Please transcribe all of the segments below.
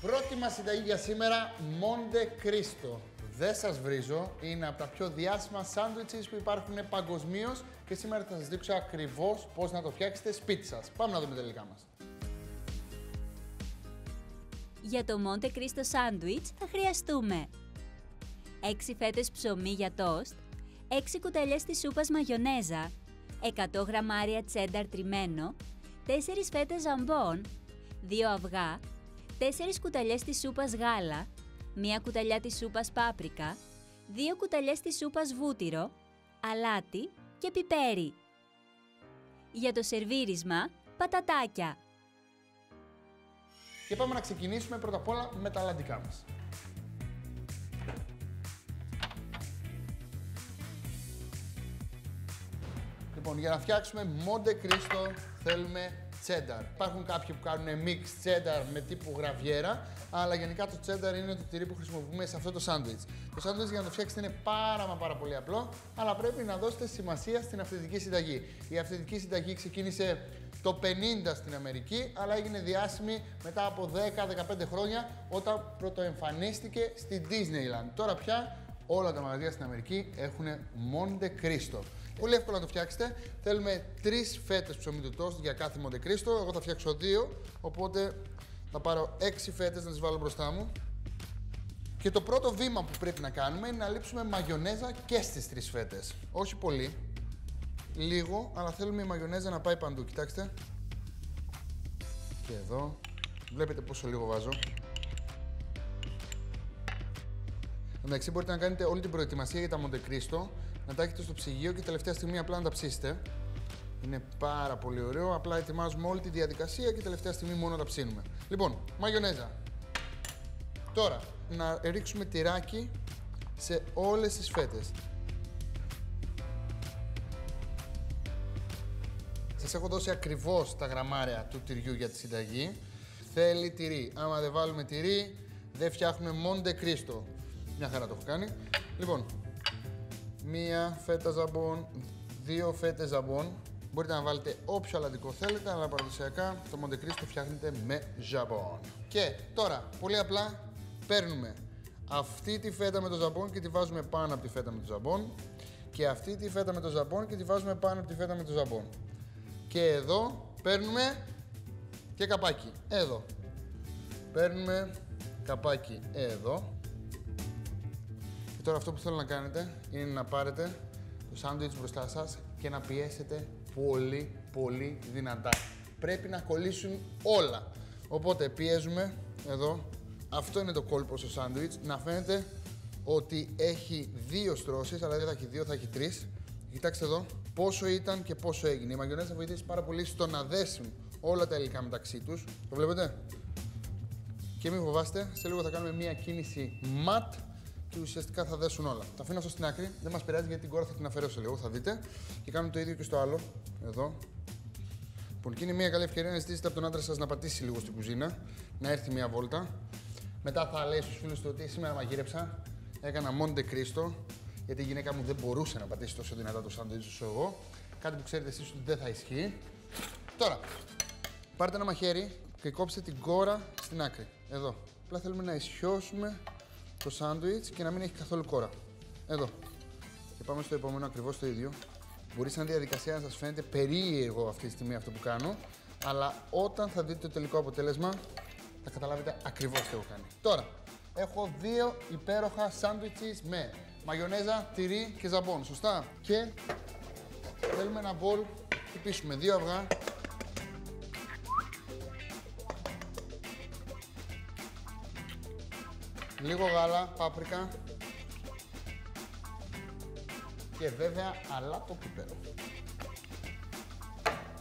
Πρώτη μας συνταγή για σήμερα, Monte Cristo. Δεν σας βρίζω, είναι από τα πιο διάσημα σάντουιτσες που υπάρχουν παγκοσμίως και σήμερα θα σας δείξω ακριβώς πώς να το φτιάξετε σπίτι σας. Πάμε να δούμε τα υλικά μας. Για το Monte Cristo sandwich θα χρειαστούμε 6 φέτες ψωμί για τόστ, 6 κουταλιές της σούπας μαγιονέζα, 100 γραμμάρια τσένταρ τριμμένο, 4 φέτες ζαμπόν, 2 αυγά, 4 κουταλιές της σούπας γάλα, 1 κουταλιά της σούπας πάπρικα, 2 κουταλιές της σούπας βούτυρο, αλάτι και πιπέρι. Για το σερβίρισμα, πατατάκια. Και πάμε να ξεκινήσουμε πρώτα απ' όλα με τα αλαντικά μας. Λοιπόν, για να φτιάξουμε Monte Cristo θέλουμε τσένταρ. Υπάρχουν κάποιοι που κάνουν mix τσένταρ με τύπου γραβιέρα, αλλά γενικά το τσένταρ είναι το τυρί που χρησιμοποιούμε σε αυτό το σάντουιτς. Το σάντουιτς για να το φτιάξετε είναι πάρα μα πάρα πολύ απλό, αλλά πρέπει να δώσετε σημασία στην αυθεντική συνταγή. Η αυθεντική συνταγή ξεκίνησε το 50 στην Αμερική, αλλά έγινε διάσημη μετά από 10-15 χρόνια όταν πρωτοεμφανίστηκε στη Disneyland. Τώρα πια όλα τα μαγαζιά στην Αμερική έχουν Monte Cristo. Πολύ εύκολο να το φτιάξετε. Θέλουμε τρεις φέτες ψωμί του τόστ για κάθε Monte Cristo. Εγώ θα φτιάξω δύο, οπότε θα πάρω έξι φέτες να τις βάλω μπροστά μου. Και το πρώτο βήμα που πρέπει να κάνουμε είναι να λείψουμε μαγιονέζα και στις τρεις φέτες. Όχι πολύ. Λίγο, αλλά θέλουμε η μαγιονέζα να πάει παντού. Κοιτάξτε. Και εδώ. Βλέπετε πόσο λίγο βάζω. Εντάξει, μπορείτε να κάνετε όλη την προετοιμασία για τα Monte Cristo, να τα έχετε στο ψυγείο και τελευταία στιγμή απλά να τα ψήσετε. Είναι πάρα πολύ ωραίο. Απλά ετοιμάζουμε όλη τη διαδικασία και τελευταία στιγμή μόνο τα ψήνουμε. Λοιπόν, μαγιονέζα. Τώρα, να ρίξουμε τυράκι σε όλες τις φέτες. Σας έχω δώσει ακριβώς τα γραμμάρια του τυριού για τη συνταγή. Θέλει τυρί. Άμα δεν βάλουμε τυρί, δεν φτιάχνουμε Monte Cristo. Μια χαρά το έχω κάνει. Λοιπόν, μία φέτα ζαμπόν, δύο φέτες ζαμπόν. Μπορείτε να βάλετε όποιο αλαντικό θέλετε, αλλά παραδοσιακά το Monte Cristo φτιάχνετε με ζαμπόν. Και τώρα, πολύ απλά, παίρνουμε αυτή τη φέτα με το ζαμπόν και τη βάζουμε πάνω από τη φέτα με το ζαμπόν και αυτή τη φέτα με το ζαμπόν και τη βάζουμε πάνω από τη φέτα με το ζαμπόν. Και εδώ παίρνουμε και καπάκι. Εδώ. Παίρνουμε καπάκι εδώ Τώρα αυτό που θέλω να κάνετε είναι να πάρετε το σάντουιτς μπροστά σας και να πιέσετε πολύ πολύ δυνατά. Πρέπει να κολλήσουν όλα. Οπότε πιέζουμε εδώ. Αυτό είναι το κόλπο στο σάντουιτς. Να φαίνεται ότι έχει δύο στρώσεις, αλλά δεν θα έχει δύο, θα έχει τρεις. Κοιτάξτε εδώ πόσο ήταν και πόσο έγινε. Η μαγιονέζα βοηθήσει πάρα πολύ στο να δέσουν όλα τα υλικά μεταξύ τους. Το βλέπετε; Και μην φοβάστε, σε λίγο θα κάνουμε μία κίνηση ματ και ουσιαστικά θα δέσουν όλα. Τα αφήνω αυτό στην άκρη, δεν μας πειράζει γιατί την κόρα θα την αφαιρέσω λίγο, θα δείτε. Και κάνουμε το ίδιο και στο άλλο, εδώ. Λοιπόν, και είναι μια καλή ευκαιρία να ζητήσετε από τον άντρα σας να πατήσει λίγο στην κουζίνα, να έρθει μια βόλτα. Μετά θα λέει στους φίλους του ότι σήμερα μαγείρεψα, έκανα Monte Cristo, γιατί η γυναίκα μου δεν μπορούσε να πατήσει τόσο δυνατά το σάντουιτς όσο εγώ. Κάτι που ξέρετε εσείς ότι δεν θα ισχύει. Τώρα, πάρτε ένα μαχαίρι και κόψτε την κόρα στην άκρη. Εδώ. Απλά θέλουμε να ισιώσουμε το σάντουιτς και να μην έχει καθόλου κόρα. Εδώ. Και πάμε στο επόμενο ακριβώς το ίδιο. Μπορεί σαν διαδικασία να σας φαίνεται περίεργο αυτή τη στιγμή αυτό που κάνω, αλλά όταν θα δείτε το τελικό αποτέλεσμα θα καταλάβετε ακριβώς τι έχω κάνει. Τώρα, έχω δύο υπέροχα σάντουιτσες με μαγιονέζα, τυρί και ζαμπόν, σωστά. Και θέλουμε ένα μπολ, χτυπήσουμε δύο αυγά, λίγο γάλα, πάπρικα και βέβαια αλάτο πιπέρο.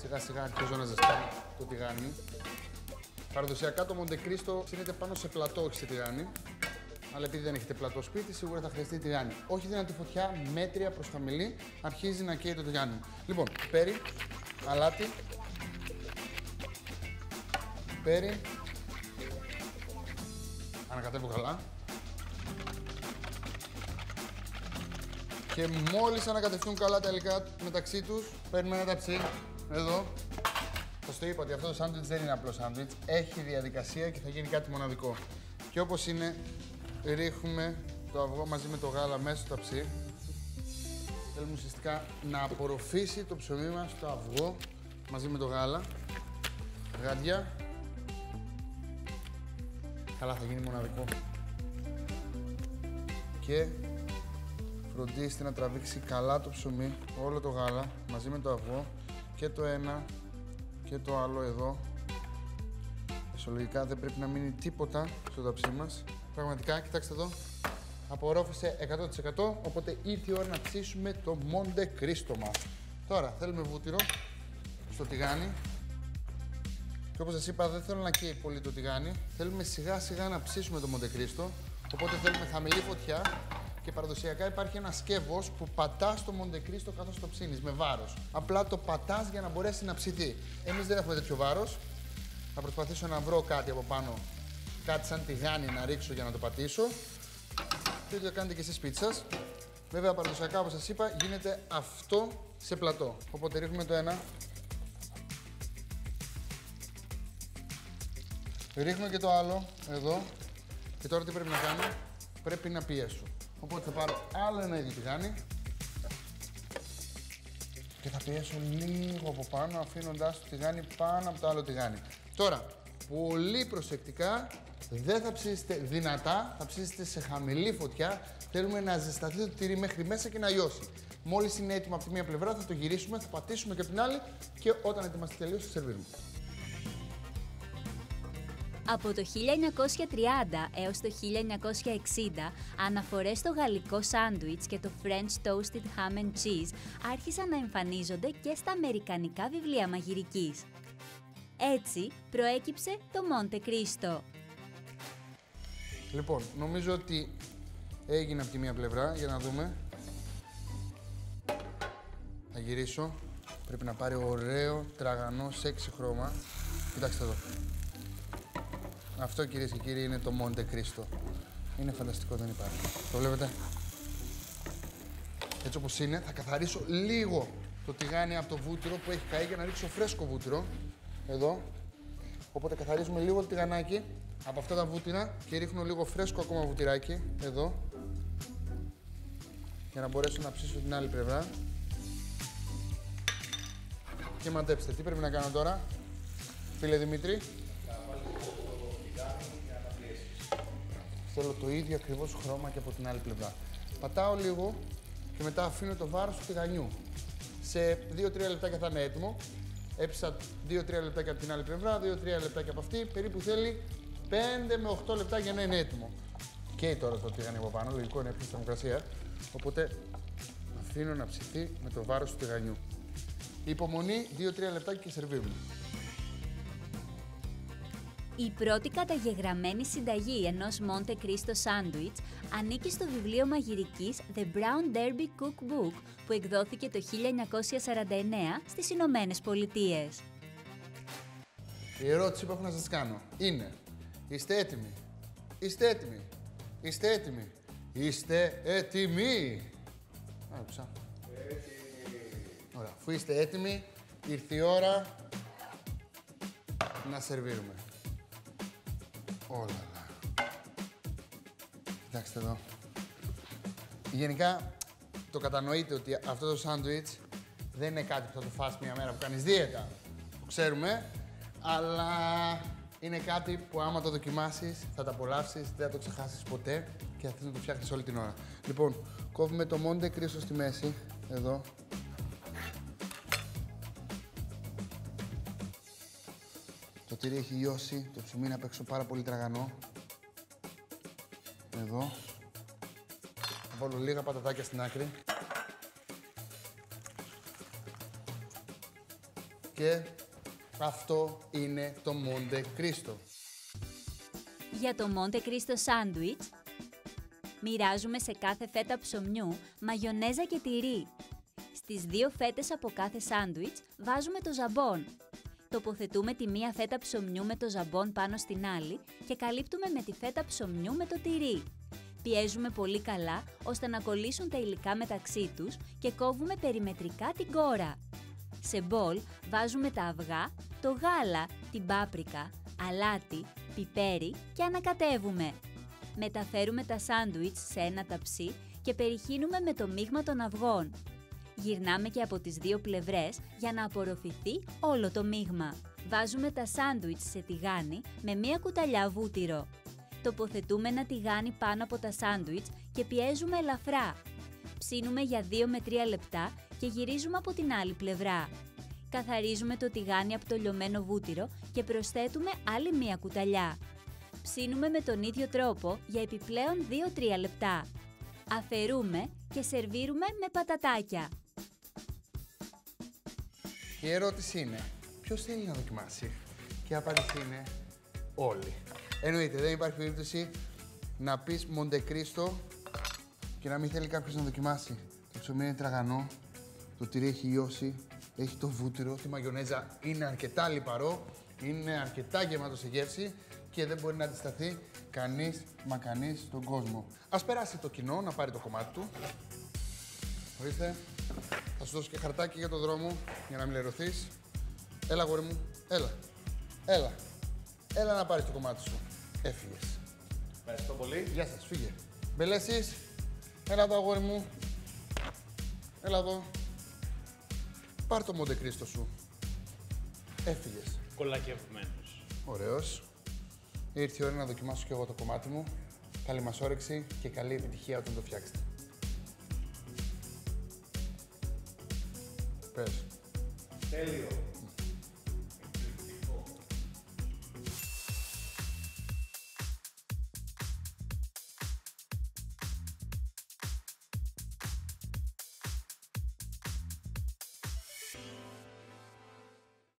Σιγά σιγά αρχίζω να ζεστάνω το τηγάνι. Παραδοσιακά το Μοντεκρίστο ψήνεται πάνω σε πλατό, όχι σε τηγάνι. Αλλά επειδή δεν έχετε πλατό σπίτι, σίγουρα θα χρειαστεί τηγάνι. Όχι δυνατή φωτιά, μέτρια προς χαμηλή, αρχίζει να καίει το τηγάνι. Λοιπόν, πέρι, αλάτι, πέρι, ανακατεύω καλά. Και μόλις ανακατευτούν καλά τα υλικά μεταξύ τους, παίρνουμε ένα ταψί, εδώ, Σα το είπα ότι αυτό το σάντουιτς δεν είναι απλό σάντουιτς. Έχει διαδικασία και θα γίνει κάτι μοναδικό. Και όπως είναι, ρίχνουμε το αυγό μαζί με το γάλα μέσα στο ταψί. Θέλουμε ουσιαστικά να απορροφήσει το ψωμί μας το αυγό μαζί με το γάλα. Γάντια. Καλά, θα γίνει μοναδικό. Και φροντίστε να τραβήξει καλά το ψωμί, όλο το γάλα, μαζί με το αυγό και το ένα και το άλλο εδώ. Φυσιολογικά δεν πρέπει να μείνει τίποτα στο ταψί μας. Πραγματικά, κοιτάξτε εδώ, απορρόφησε 100% οπότε ήρθε η ώρα να ψήσουμε το Monte Cristo μας. Τώρα θέλουμε βούτυρο στο τηγάνι και όπως σας είπα δεν θέλω να καίει πολύ το τηγάνι. Θέλουμε σιγά σιγά να ψήσουμε το Monte Cristo οπότε θέλουμε χαμηλή φωτιά και παραδοσιακά υπάρχει ένα σκεύος που πατά στο Cristo καθώ το ψήνεις με βάρος. Απλά το πατάς για να μπορέσει να ψηθεί. Εμείς δεν έχουμε τέτοιο βάρος. Θα προσπαθήσω να βρω κάτι από πάνω, κάτι σαν τηγάνι να ρίξω για να το πατήσω. Το ίδιο κάνετε και εσείς σπίτι σας. Βέβαια, παραδοσιακά όπως σας είπα, γίνεται αυτό σε πλατό. Οπότε ρίχνουμε το ένα. Ρίχνουμε και το άλλο εδώ. Και τώρα τι πρέπει να κάνω. Πρέπει να πιέσω. Οπότε θα πάρω άλλο ένα ίδιο τηγάνι και θα πιέσω λίγο από πάνω αφήνοντας το τηγάνι πάνω από το άλλο τηγάνι. Τώρα, πολύ προσεκτικά, δεν θα ψήσετε δυνατά, θα ψήσετε σε χαμηλή φωτιά. Θέλουμε να ζεσταθεί το τυρί μέχρι μέσα και να λιώσει. Μόλις είναι έτοιμο από τη μία πλευρά, θα το γυρίσουμε, θα πατήσουμε και από την άλλη και όταν ετοιμαστεί τελείω, θα σερβίρουμε. Από το 1930 έως το 1960, αναφορές στο γαλλικό σάντουιτς και το French Toasted Ham and Cheese άρχισαν να εμφανίζονται και στα αμερικανικά βιβλία μαγειρικής. Έτσι, προέκυψε το Monte Cristo. Λοιπόν, νομίζω ότι έγινε από τη μία πλευρά, για να δούμε. Θα γυρίσω. Πρέπει να πάρει ωραίο, τραγανό, σεξι χρώμα. Κοιτάξτε εδώ. Αυτό κυρίες και κύριοι είναι το Monte Cristo. Είναι φανταστικό, δεν υπάρχει. Το βλέπετε; Έτσι όπως είναι, θα καθαρίσω λίγο το τηγάνι από το βούτυρο που έχει καεί για να ρίξω φρέσκο βούτυρο. Εδώ. Οπότε καθαρίζουμε λίγο το τηγανάκι από αυτά τα βούτυρα και ρίχνω λίγο φρέσκο ακόμα βουτυράκι. Εδώ. Για να μπορέσω να ψήσω την άλλη πλευρά. Και μαντέψτε, τι πρέπει να κάνω τώρα, φίλε Δημήτρη. Θέλω το ίδιο ακριβώς χρώμα και από την άλλη πλευρά. Πατάω λίγο και μετά αφήνω το βάρος του τηγανιού. Σε 2-3 λεπτάκια θα είναι έτοιμο. Έψα 2-3 λεπτάκια από την άλλη πλευρά, 2-3 λεπτάκια από αυτή. Περίπου θέλει 5 με 8 λεπτά για να είναι έτοιμο. Και τώρα το τηγανί από πάνω, λογικό είναι στην θερμοκρασία. Οπότε αφήνω να ψηθεί με το βάρος του τηγανιού. Υπομονή 2-3 λεπτάκια και σερβίρουμε. Η πρώτη καταγεγραμμένη συνταγή ενός Monte Cristo sandwich ανήκει στο βιβλίο μαγειρικής The Brown Derby Cookbook που εκδόθηκε το 1949 στις Ηνωμένες Πολιτείες. Η ερώτηση που έχω να σας κάνω είναι Είστε έτοιμοι, είστε έτοιμοι, είστε έτοιμοι, είστε έτοιμοι; Άκουσα. Ωραία, αφού είστε έτοιμοι, ήρθε η ώρα να σερβίρουμε. Όλα. Κοιτάξτε εδώ. Γενικά το κατανοείτε ότι αυτό το σάντουιτς δεν είναι κάτι που θα το φας μια μέρα που κάνεις δίαιτα. Το ξέρουμε. Αλλά είναι κάτι που άμα το δοκιμάσεις θα το απολαύσεις, δεν θα το ξεχάσεις ποτέ και θα θες να το φτιάχνεις όλη την ώρα. Λοιπόν, κόβουμε το μόντε κρίσο στη μέση, εδώ. Το τυρί έχει λιώσει, το ψωμί είναι απ' έξω πάρα πολύ τραγανό. Εδώ. Θα βάλω λίγα πατατάκια στην άκρη. Και αυτό είναι το Monte Cristo. Για το Monte Cristo Sandwich μοιράζουμε σε κάθε φέτα ψωμιού μαγιονέζα και τυρί. Στις δύο φέτες από κάθε σάντουιτς βάζουμε το ζαμπόν Τοποθετούμε τη μία φέτα ψωμιού με το ζαμπόν πάνω στην άλλη και καλύπτουμε με τη φέτα ψωμιού με το τυρί. Πιέζουμε πολύ καλά ώστε να κολλήσουν τα υλικά μεταξύ τους και κόβουμε περιμετρικά την κόρα. Σε μπολ βάζουμε τα αυγά, το το γάλα, την πάπρικα, αλάτι, πιπέρι και ανακατεύουμε. Μεταφέρουμε τα σάντουιτς σε ένα ταψί και περιχύνουμε με το μείγμα των αυγών. Γυρνάμε και από τις δύο πλευρές για να απορροφηθεί όλο το μείγμα. Βάζουμε τα σάντουιτς σε τηγάνι με μία κουταλιά βούτυρο. Τοποθετούμε ένα τηγάνι πάνω από τα σάντουιτς και πιέζουμε ελαφρά. Ψήνουμε για 2 με 3 λεπτά και γυρίζουμε από την άλλη πλευρά. Καθαρίζουμε το τηγάνι από το λιωμένο βούτυρο και προσθέτουμε άλλη μία κουταλιά. Ψήνουμε με τον ίδιο τρόπο για επιπλέον 2-3 λεπτά. Αφαιρούμε και σερβίρουμε με πατατάκια. Η ερώτηση είναι, ποιος θέλει να δοκιμάσει; Και η απάντηση είναι όλοι. Εννοείται, δεν υπάρχει περίπτωση να πεις Μοντεκρίστο και να μην θέλει κάποιος να δοκιμάσει. Το ψωμί είναι τραγανό, το τυρί έχει λιώσει, έχει το βούτυρο, τη μαγιονέζα είναι αρκετά λιπαρό, είναι αρκετά γεμάτο σε γεύση και δεν μπορεί να αντισταθεί κανείς μα κανείς στον κόσμο. Ας περάσει το κοινό να πάρει το κομμάτι του. Ορίστε. Θα σου δώσω και χαρτάκι για το δρόμο για να μην λερωθείς. Έλα, γόρι μου. Έλα. Έλα. Έλα να πάρεις το κομμάτι σου. Έφυγες. Ευχαριστώ πολύ. Γεια σας, φύγε. Μπελέσης. Έλα εδώ, αγόρι μου. Έλα εδώ. Πάρ το Μοντεκρίστο σου. Έφυγες. Κολακευμένος. Ωραίος. Ήρθε η ώρα να δοκιμάσω και εγώ το κομμάτι μου. Καλή μας όρεξη και καλή επιτυχία όταν το φτιάξετε. Πες. Τέλειο.